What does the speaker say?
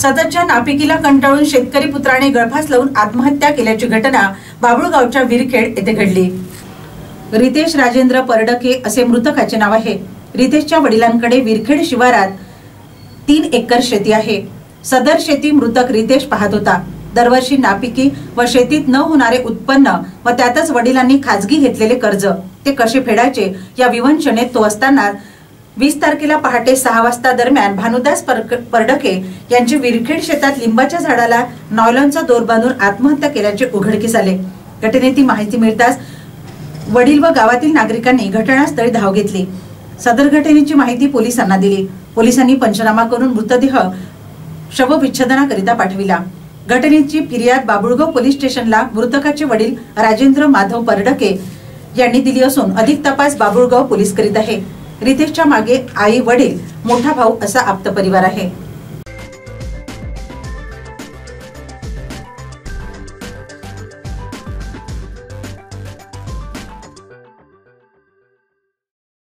सततच्या नापिकीला कंटाळून शेतकरी पुत्राने गळफास लावून आत्महत्या केल्याची घटना बाबुळगावच्या विरखेड येथे घडली. रितेश राजेंद्र परडके असे मृतकाचे नाव आहे. रितेशच्या वडिलांकडे विरखेड शिवारात तीन एकर शेती आहे. सदर शेती मृतक रितेश पाहत होता. दरवर्षी नापिकी व शेतीत न होणारे उत्पन्न व त्यातच वडिलांनी खाजगी घेतलेले कर्ज ते कसे फेडायचे या विवंचनेत तो असताना वीस तारखेला पहाटे सहा वाजता दरम्यान भानुदास परडके यांची विरखेड शेतात लिंबाच्या झाडाला नॉयलॉनचा दोर बांधून आत्महत्या केल्याचे उघडकीस आले. घटनेची माहिती मिळताच वडील व गावातील नागरिकांनी घटनास्थळी धाव घेतली. सदर घटनेची माहिती पोलिसांना दिली. पोलिसांनी पंचनामा करून मृतदेह शवविच्छेदनाकरिता पाठविला. घटनेची फिर्याद बाबुळगाव पोलीस स्टेशनला मृतकाचे वडील राजेंद्र माधव परडके यांनी दिली असून अधिक तपास बाबुळगाव पोलीस करीत आहे. रितेशच्या मागे आई वडील मोठा भाऊ असा आप्त परिवार आहे.